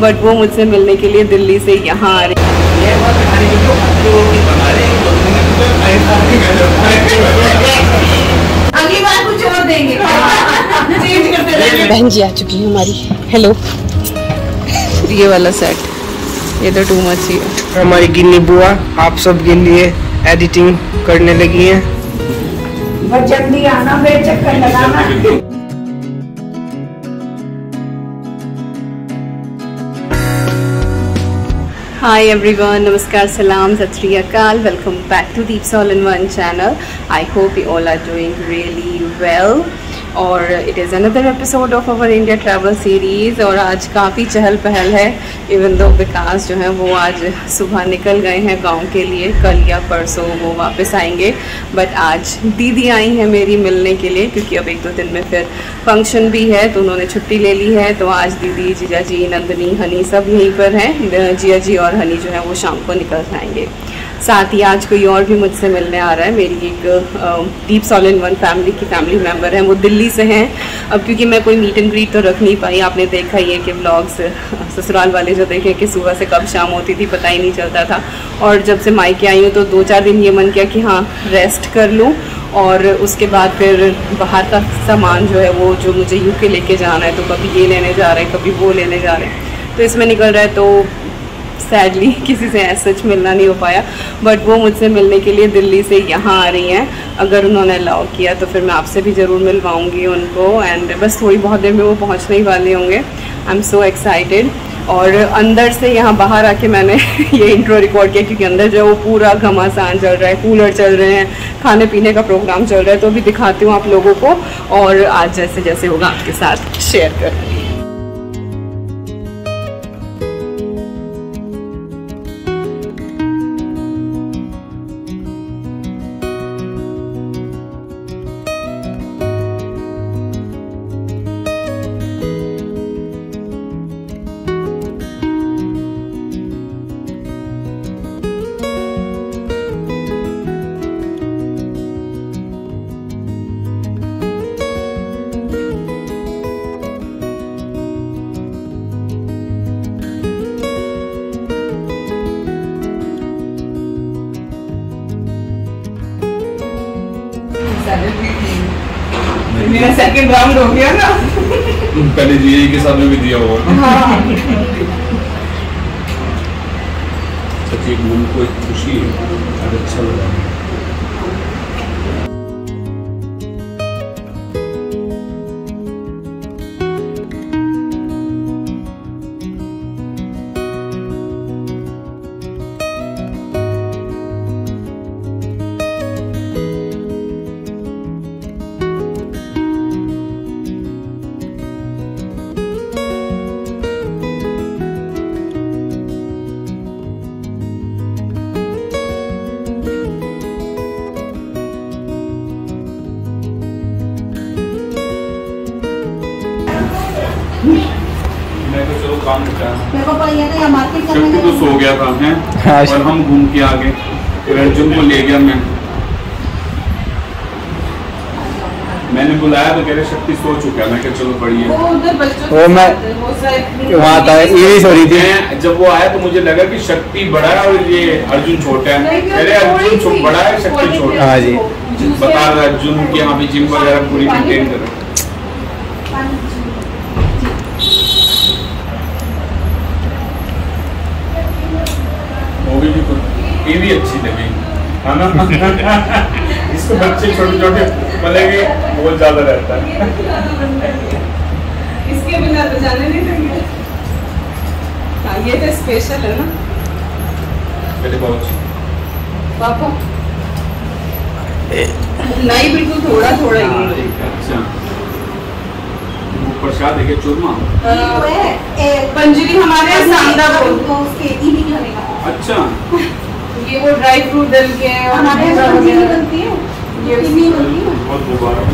But वो मुझसे मिलने के लिए दिल्ली से यहाँ आ रही अगली बार कुछ और देंगे। चेंज करते रहेंगे बहन जी आ चुकी है हमारी। हेलो ये वाला सेट ये तो टू मच ही है। हमारी गिन्नी बुआ आप सब के लिए एडिटिंग करने लगी हैं। बस जल्दी आना चक्कर लगाना। Hi everyone, Namaskar, Salam, Sat Sri Akal. Welcome back to Deep Soul in One channel. I hope you all are doing really well. और it is another episode of our India travel series और आज काफ़ी चहल पहल है even though विकास जो है वो आज सुबह निकल गए हैं गाँव के लिए, कल या परसों वो वापस आएँगे बट आज दीदी आई हैं मेरी मिलने के लिए, क्योंकि अब एक दो दिन में फिर फ़ंक्शन भी है तो उन्होंने छुट्टी ले ली है तो आज दीदी, जीजा जी, नंदनी, हनी सब यहीं पर हैं, जिया जी और हनी जो है वो शाम को निकल जाएँगे साथ ही आज कोई और भी मुझसे मिलने आ रहा है। मेरी एक डीप सॉल इन वन फैमिली की फैमिली मेंबर है। वो दिल्ली से हैं। अब क्योंकि मैं कोई मीट एंड ग्रीट तो रख नहीं पाई। आपने देखा ही है कि ब्लॉग्स ससुराल वाले जो देखे कि सुबह से कब शाम होती थी, पता ही नहीं चलता था। और जब से मायके आई हूँ तो दो चार दिन ये मन किया कि हाँ रेस्ट कर लूँ। और उसके बाद फिर बाहर का सामान जो है, वो जो मुझे यूके लेके जाना है तो कभी ये लेने जा रहे हैं, कभी वो लेने जा रहे हैं। तो इसमें निकल रहा है तो सैडली किसी से ऐसा सच मिलना नहीं हो पाया. बट वो मुझसे मिलने के लिए दिल्ली से यहाँ आ रही हैं. अगर उन्होंने अलाउ किया तो फिर मैं आपसे भी ज़रूर मिलवाऊँगी उनको. एंड बस थोड़ी बहुत देर में वो पहुँचने ही वाले होंगे. आई एम सो एक्साइटेड और अंदर से यहाँ बाहर आके मैंने ये इंट्रो रिकॉर्ड किया क्योंकि अंदर जो है वो पूरा घमासान चल रहा है. कूलर चल रहे हैं. खाने पीने का प्रोग्राम चल रहा है. तो अभी दिखाती हूँ आप लोगों को. और आज जैसे जैसे होगा आपके साथ. शेयर करूँगी मेरा सेकंड राउंड हो गया ना। पहले जीए के साथ में भी दिया होगा सच्ची मन को एक खुशी है अच्छा लगा। तो मेरे को था मार्केट शक्ति तो सो गया था हैं। और हम घूम के आ गए। फिर अर्जुन को ले गया मैं। मैंने बुलाया तो कह रहे शक्ति सो चुका है। मैं कहा चलो बढ़िया। वो उधर बच्चों वो मैं वहाँ था ये सो रही थी। मैं जब वो आया तो मुझे लगा कि शक्ति बड़ा है और ये अर्जुन छोटा है। कह रहे अर्जुन बड़ा है शक्ति छोटा है। जी। बता रहा है अर्जुन की यहाँ पे जिम वगैरह पूरी मेंटेन कर रहा है मूवी भी भी अच्छी लगी। है ना इसको बच्चे छोटे छोटे बोलेंगे बहुत ज़्यादा रहता है। इसके बिना तो जाने नहीं देंगे। हाँ ये तो स्पेशल है ना? पहले बहुत पापा? नहीं बिल्कुल थोड़ा थोड़ा ही। है। अच्छा। वो प्रसाद है चूरमा। पंजरी हमारे यहाँ सांदा बोलते उसके इन्हीं खाने का अच्छा। हैं। ये वो ड्राई फ्रूट डल के और हमारे यहाँ बनती है। ये चीनी बनती है। बहुत मुबारक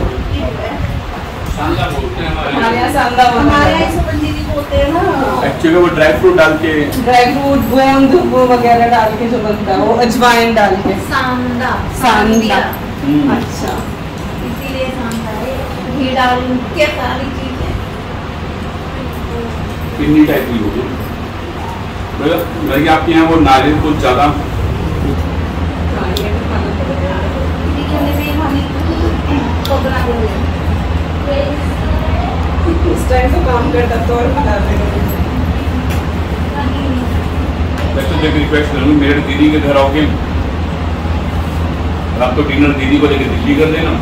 शानदार बोलते हैं हमारे यहाँ। सांदा हमारे यहाँ बनता इसे पंजीरी बोलते हैं ना। एक्चुअली वो ड्राई फ्रूट डाल के ड्राई फ्रूट गोंद वो वगैरह डाल के जो बनता है वो अजवाइन डाल के। सांदा। सांदा। हम्म, अच्छा। इसीलिए सांदा है। घी डाल के सारी चीज़ें। पिन्नी टाइप की होगी। मतलब मतलब आपके यहाँ वो नारियल कुछ ज़्यादा इस टाइम तो काम करता तो और बता मैं तो एक रिक्वेस्ट करूँ मेरे दीदी के घर आओगे। आप तो डिनर दीदी को लेकर दिल्ली कर देना।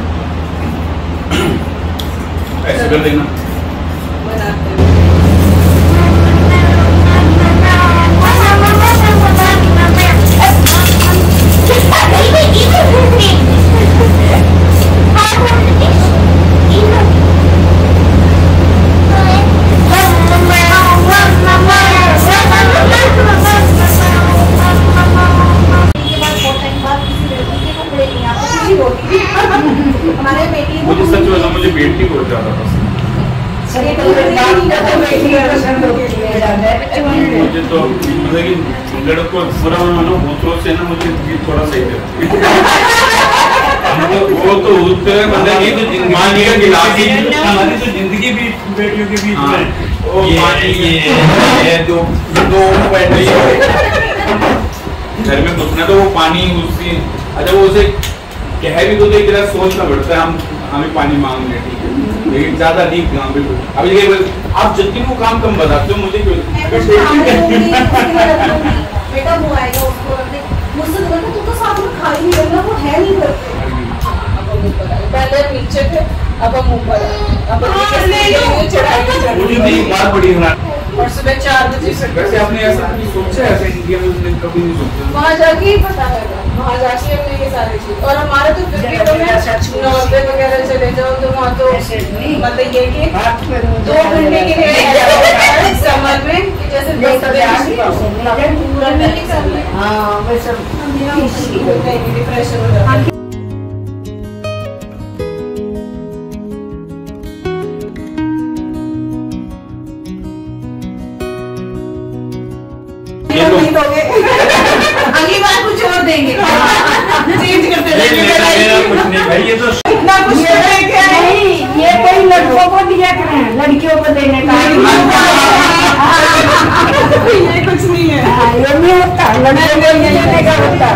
ऐसे कर देना। लड़कों बुरा मानो भूतों से ना मुझे ये थोड़ा सही वो तो होते मतलब ये तो लिया गिलास ही हमारी तो ज़िंदगी भी बेटियों के बीच हाँ, में। वो ये पानी ये ये दो दो बैठ रही है। घर में घुसना तो वो पानी उसकी अच्छा वो उसे कह भी तो एक तरह सोचना पड़ता है हम हमें पानी मांगने ठीक है। लेकिन ज़्यादा नहीं काम भी अब ये बोल- आप जितनी वो काम कम बताते हो मुझे क्यों बेटा वो आएगा उसको मुझसे तो बोलता तू तो साथ में खा ही नहीं रहा वो है नहीं करते पहले नीचे थे अब हम ऊपर अब हम हाँ, चढ़ाई। तो और सुबह चार बजे से वैसे आपने ऐसा नहीं सोचा है, ऐसे इंडिया में हमने कभी नहीं सोचा? वहाँ जाके ही पता लगा। वहाँ जाके हमने ये सारी चीज़ और हमारे तो फिर भी तुम्हें नॉर्वे वगैरह चले जाओ तो वहाँ तो मतलब ये कि दो घंटे के लिए समर में कि जैसे दस बजे पूरा नहीं कर ले अगली बार कुछ और देंगे चेंज करते तो इतना कुछ नहीं ये कोई लड़कों को दिया करें लड़कियों को देने का ये कुछ नहीं है। हाँ, ये नहीं होता लड़कों को देने का होता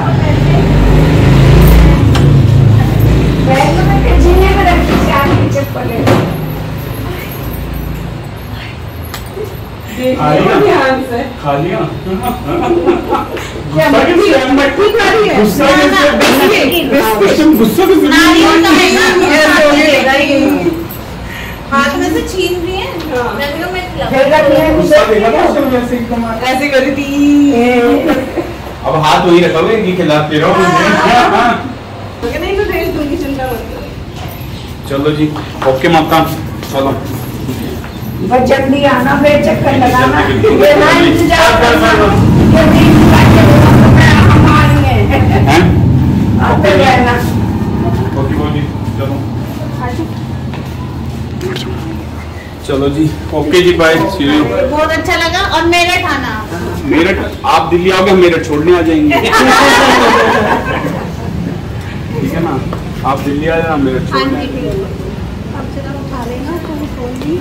हाथ में से छीन रही है ऐसे करी थी अब हाथ वही रखोगे इनके खिलाफ रहो नहीं तो भेज दूँगी चिंता मत करो चलो जी ओके माता। चलो। बस जल्दी आना फिर चक्कर लगाना। इंतज़ार करना। हैं? आते रहना ओके बोली चलो। चलो जी ओके जी बाय सी यू बहुत अच्छा लगा और मेरठ आना मेरठ आप दिल्ली आओगे हम मेरठ छोड़ने आ जाएँगे। ठीक है ना? आप दिल्ली आ जाना मेरे हाँ तो फ़ोन भी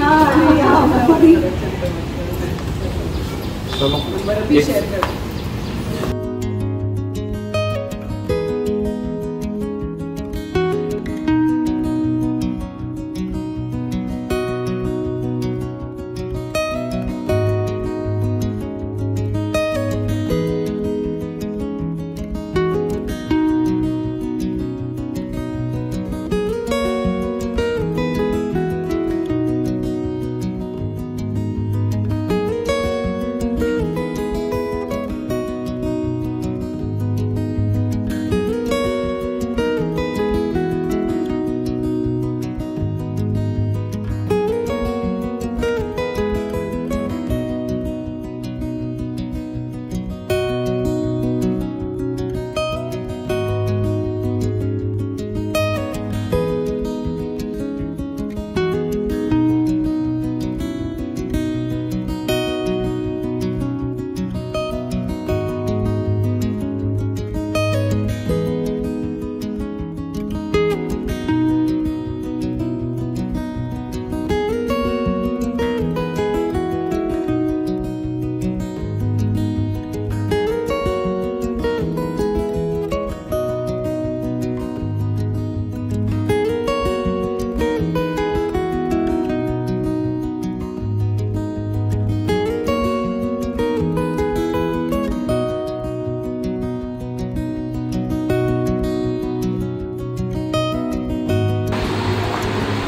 चलो।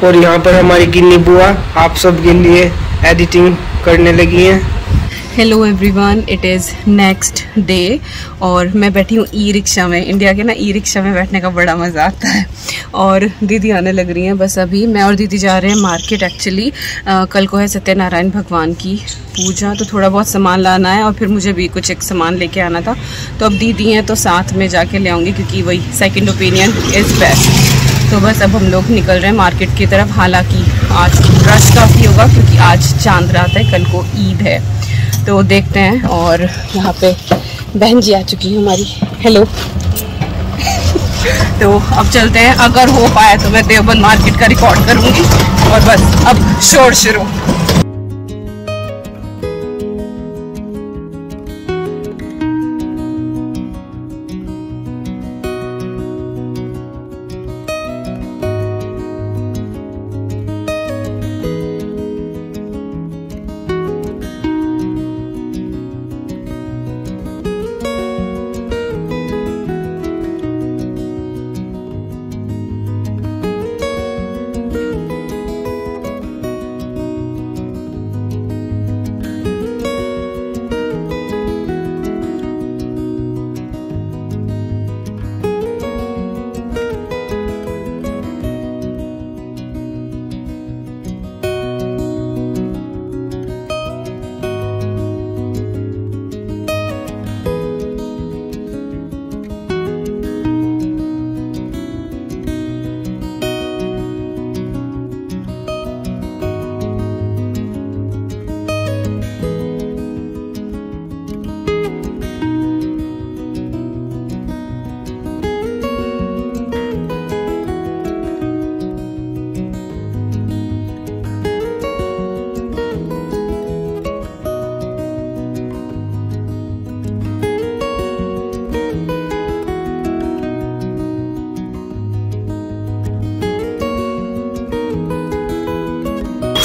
और यहाँ पर हमारी गिन्नी बुआ आप सब के लिए एडिटिंग करने लगी हैं। Hello everyone it is next day और मैं बैठी हूँ ई रिक्शा में। इंडिया के ना ई रिक्शा में बैठने का बड़ा मज़ा आता है। और दीदी आने लग रही हैं बस अभी। मैं और दीदी जा रहे हैं मार्केट एक्चुअली कल को है सत्यनारायण भगवान की पूजा तो थोड़ा बहुत सामान लाना है और फिर मुझे भी कुछ एक सामान लेके आना था। तो अब दीदी हैं तो साथ में जाके ले आऊँगी क्योंकि वही सेकेंड ओपिनियन इज़ बेस्ट तो बस अब हम लोग निकल रहे हैं मार्केट की तरफ़। हालाँकि आज रश काफ़ी होगा क्योंकि आज चाँद रात है, कल को ईद है। तो देखते हैं और यहाँ पे बहन जी आ चुकी है हमारी। हेलो। तो अब चलते हैं। अगर हो पाया तो मैं देवबंद मार्केट का रिकॉर्ड करूँगी और बस अब शोर शुरू।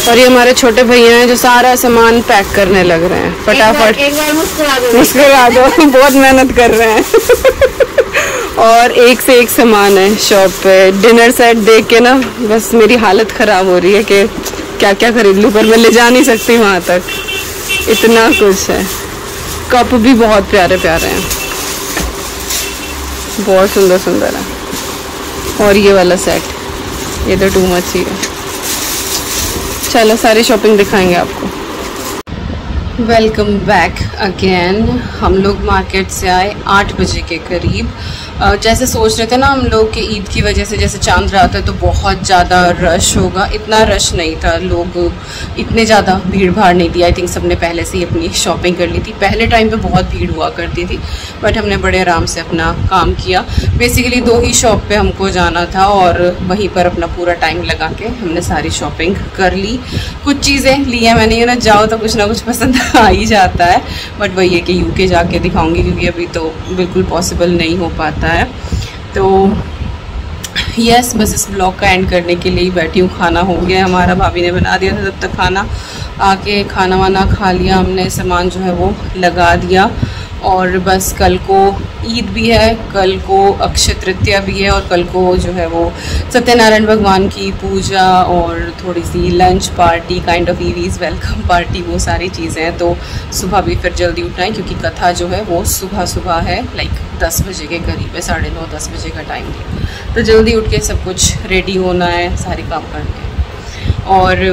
और ये हमारे छोटे भैया हैं जो सारा सामान पैक करने लग रहे हैं। फटाफट। मुस्कुरा दो। बहुत मेहनत कर रहे हैं। और एक से एक सामान है शॉप पे। डिनर सेट देख के ना बस मेरी हालत खराब हो रही है कि क्या क्या खरीद लूँ पर मैं ले जा नहीं सकती वहाँ तक। इतना कुछ है। कप भी बहुत प्यारे प्यारे हैं। बहुत सुंदर सुंदर है। और ये वाला सेट ये तो टू मच ही है। चलो, सारी शॉपिंग दिखाएँगे आपको। वेलकम बैक अगेन हम लोग मार्केट से आए आठ बजे के करीब। जैसे सोच रहे थे ना हम लोग कि ईद की वजह से जैसे चाँद रात है तो बहुत ज़्यादा रश होगा। इतना रश नहीं था। लोग इतने ज़्यादा भीड़ भाड़ नहीं थी। आई थिंक सबने पहले से ही अपनी शॉपिंग कर ली थी। पहले टाइम पे बहुत भीड़ हुआ करती थी बट हमने बड़े आराम से अपना काम किया। बेसिकली दो ही शॉप पे हमको जाना था और वहीं पर अपना पूरा टाइम लगा के हमने सारी शॉपिंग कर ली। कुछ चीज़ें ली हैं मैंने ये ना जाओ तो कुछ ना कुछ पसंद आ ही जाता है। बट वही है कि यूके जाके दिखाऊँगी, क्योंकि अभी तो बिल्कुल पॉसिबल नहीं हो पाता है। तो यस बस इस ब्लॉग का एंड करने के लिए ही बैठी हूँ। खाना हो गया हमारा। भाभी ने बना दिया था तब तक खाना। आके खाना वाना खा लिया हमने। सामान जो है वो लगा दिया। और बस कल को ईद भी है, कल को अक्षय तृतीया भी है और कल को जो है वो सत्यनारायण भगवान की पूजा और थोड़ी सी लंच पार्टी काइंड ऑफ़ ईवीज वेलकम पार्टी वो सारी चीज़ें हैं। तो सुबह भी फिर जल्दी उठना है क्योंकि कथा जो है वो सुबह सुबह है लाइक दस बजे के करीब है, साढ़े नौ, दस बजे का टाइम है। तो जल्दी उठ के सब कुछ रेडी होना है, सारे काम करने और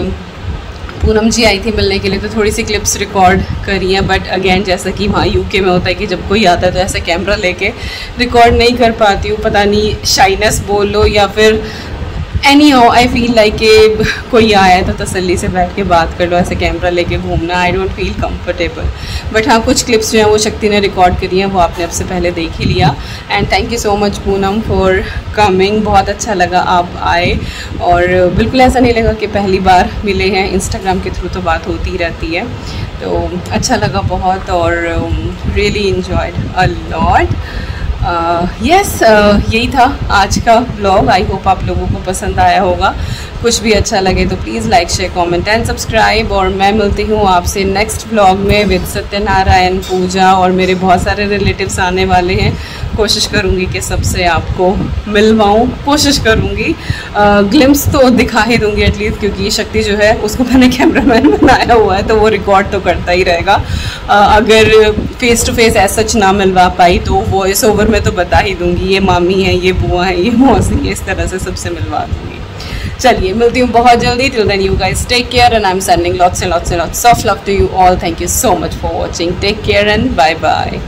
पूनम जी आई थी मिलने के लिए तो थोड़ी सी क्लिप्स रिकॉर्ड करी हैं बट अगेन जैसा कि वहाँ यूके में होता है कि जब कोई आता है तो ऐसा कैमरा लेके रिकॉर्ड नहीं कर पाती हूँ। पता नहीं शाइनेस बोल लो या फिर anyhow I feel like कि कोई आया तो तसल्ली से बैठ के बात कर लो, ऐसे कैमरा लेके घूमना I don't feel comfortable but हाँ कुछ क्लिप्स जो हैं, वो शक्ति ने रिकॉर्ड करी हैं, वो आपने अब से पहले देख ही लिया. And thank you so much Poonam for coming बहुत अच्छा लगा आप आए. और बिल्कुल ऐसा नहीं लगा कि पहली बार मिले हैं. इंस्टाग्राम के थ्रू तो बात होती ही रहती है. तो अच्छा लगा बहुत और really enjoyed a lot yes यही था आज का ब्लॉग आई होप आप लोगों को पसंद आया होगा. कुछ भी अच्छा लगे तो please like share comment and subscribe और मैं मिलती हूँ आपसे नेक्स्ट ब्लॉग में विद सत्यनारायण पूजा और मेरे बहुत सारे रिलेटिव्स आने वाले हैं. कोशिश करूँगी कि सबसे आपको मिलवाऊँ. कोशिश करूँगी. ग्लिम्स तो दिखा ही दूँगी एटलीस्ट क्योंकि शक्ति जो है, उसको मैंने कैमरामैन बनाया हुआ है तो वो रिकॉर्ड तो करता ही रहेगा. अगर फेस टू फेस ऐसा सच ना मिलवा पाई तो वॉइस ओवर में तो बता ही दूँगी, ये मामी है, ये बुआ है, ये मौसी है, इस तरह से सबसे मिलवा दूँगी। चलिए, मिलती हूँ बहुत जल्दी। Till then you guys take care and I am sending lots and lots and lots of love to you all thank you so much for watching take care and bye bye